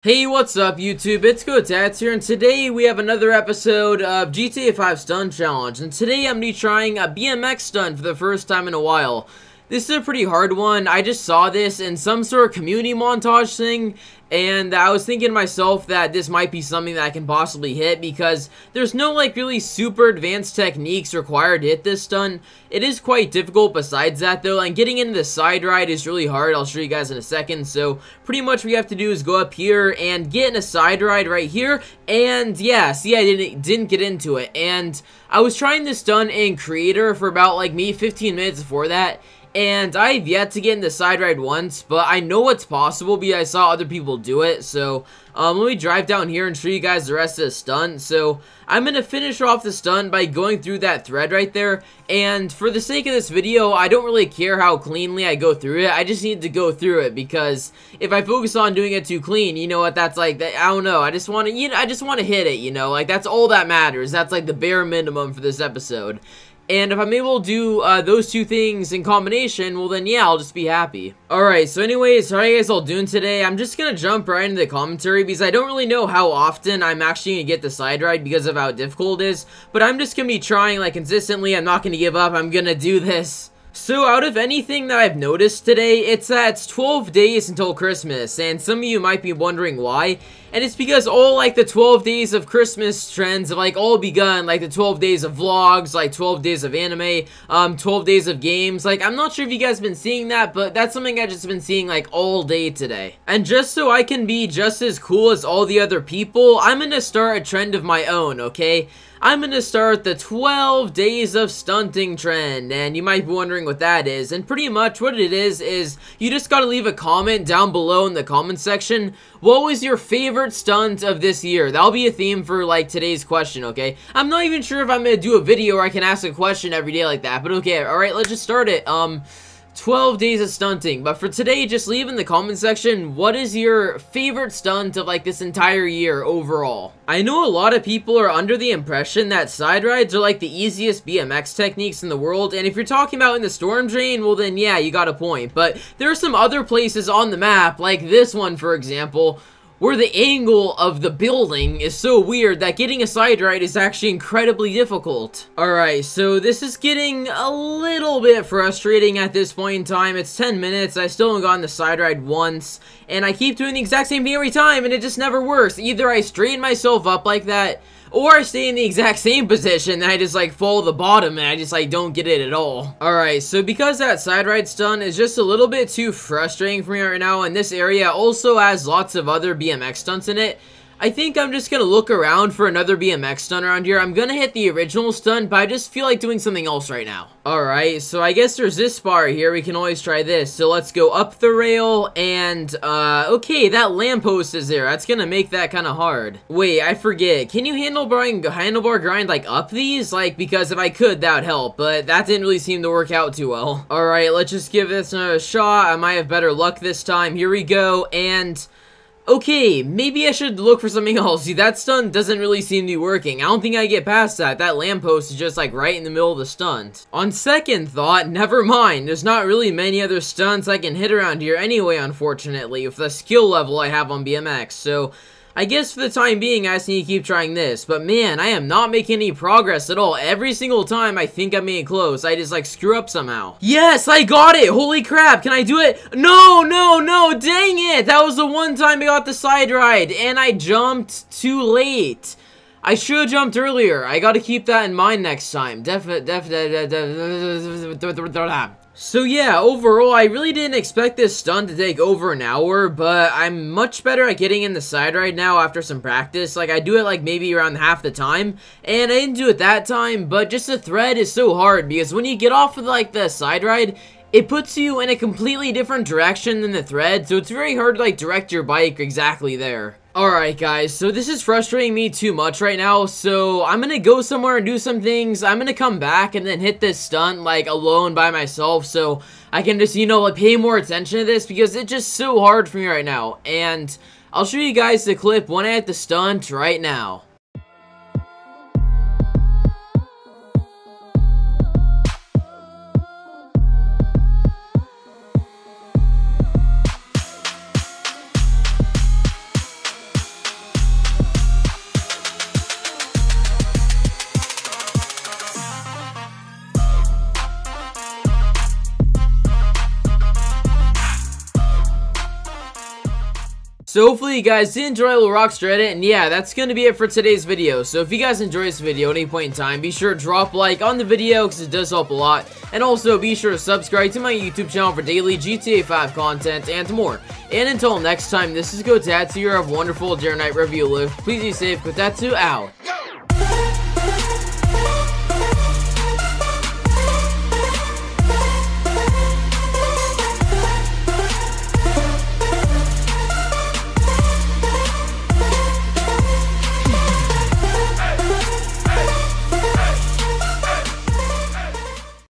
Hey, what's up YouTube? It's Kotetsu here, and today we have another episode of GTA 5 Stunt Challenge, and today I'm going to be trying a BMX stunt for the first time in a while. This is a pretty hard one. I just saw this in some sort of community montage thing, and I was thinking to myself that this might be something that I can possibly hit because there's no like really super advanced techniques required to hit this stun. It is quite difficult besides that though, and getting into the side ride is really hard. I'll show you guys in a second. So pretty much what you have to do is go up here and get in a side ride right here. And yeah, see I didn't, didn't get into it. And I was trying this stun in Creator for about like me 15 minutes before that and I've yet to get in the side ride once, but I know it's possible because I saw other people do it, so um, let me drive down here and show you guys the rest of the stunt. So I'm going to finish off the stunt by going through that thread right there, and for the sake of this video, I don't really care how cleanly I go through it, I just need to go through it, because if I focus on doing it too clean, you know what, that's like, I don't know, I just want to, you know, I just want to hit it, you know, like, that's all that matters, that's like the bare minimum for this episode. And if I'm able to do uh, those two things in combination, well then yeah, I'll just be happy. Alright, so anyways, how are you guys all doing today? I'm just gonna jump right into the commentary because I don't really know how often I'm actually gonna get the side ride because of how difficult it is. But I'm just gonna be trying like consistently, I'm not gonna give up, I'm gonna do this. So out of anything that I've noticed today, it's that it's 12 days until Christmas, and some of you might be wondering why, and it's because all like the 12 days of Christmas trends have like all begun, like the 12 days of vlogs, like 12 days of anime, um, 12 days of games, like I'm not sure if you guys have been seeing that, but that's something I've just been seeing like all day today. And just so I can be just as cool as all the other people, I'm gonna start a trend of my own, okay? I'm to start the 12 days of stunting trend, and you might be wondering what that is, and pretty much what it is, is you just got to leave a comment down below in the comment section, what was your favorite stunt of this year? That'll be a theme for, like, today's question, okay? I'm not even sure if I'm to do a video where I can ask a question every day like that, but okay, alright, let's just start it, um... 12 days of stunting. But for today, just leave in the comment section, what is your favorite stunt of like this entire year overall? I know a lot of people are under the impression that side rides are like the easiest BMX techniques in the world, and if you're talking about in the storm drain, well then yeah, you got a point. But there are some other places on the map, like this one for example, where the angle of the building is so weird that getting a side ride is actually incredibly difficult. Alright, so this is getting a little bit frustrating at this point in time. It's 10 minutes, I still haven't gotten the side ride once, and I keep doing the exact same thing every time, and it just never works. Either I straighten myself up like that, or stay in the exact same position and I just like fall to the bottom and I just like don't get it at all. Alright, so because that side ride stun is just a little bit too frustrating for me right now and this area also has lots of other BMX stunts in it, I think I'm just gonna look around for another BMX stunt around here. I'm gonna hit the original stunt, but I just feel like doing something else right now. Alright, so I guess there's this bar here. We can always try this. So let's go up the rail, and, uh, okay, that lamppost is there. That's gonna make that kind of hard. Wait, I forget. Can you handlebar, handlebar grind, like, up these? Like, because if I could, that would help, but that didn't really seem to work out too well. Alright, let's just give this another shot. I might have better luck this time. Here we go, and... Okay, maybe I should look for something else. See, that stunt doesn't really seem to be working. I don't think I get past that. That lamppost is just like right in the middle of the stunt. On second thought, never mind. There's not really many other stunts I can hit around here anyway, unfortunately, with the skill level I have on BMX. So, I guess for the time being, I just need to keep trying this. But man, I am not making any progress at all. Every single time I think I'm being close, I just like screw up somehow. Yes, I got it! Holy crap, can I do it? No, no, no, dang it! That was the one time I got the side ride, and I jumped too late. I should have jumped earlier. I gotta keep that in mind next time. Definitely, definitely. So yeah, overall, I really didn't expect this stunt to take over an hour, but I'm much better at getting in the side right now after some practice. Like, I do it like maybe around half the time, and I didn't do it that time, but just the thread is so hard, because when you get off of like the side ride, it puts you in a completely different direction than the thread, so it's very hard to like direct your bike exactly there. Alright guys, so this is frustrating me too much right now, so I'm gonna go somewhere and do some things, I'm gonna come back and then hit this stunt, like, alone by myself, so I can just, you know, like, pay more attention to this, because it's just so hard for me right now, and I'll show you guys the clip when I hit the stunt right now. So hopefully you guys did enjoy little Rockstar edit, and yeah, that's going to be it for today's video. So if you guys enjoy this video at any point in time, be sure to drop a like on the video because it does help a lot. And also be sure to subscribe to my YouTube channel for daily GTA 5 content and more. And until next time, this is Kotetsu, you have a wonderful Dare Night Review live. Please be safe, Kotetsu out.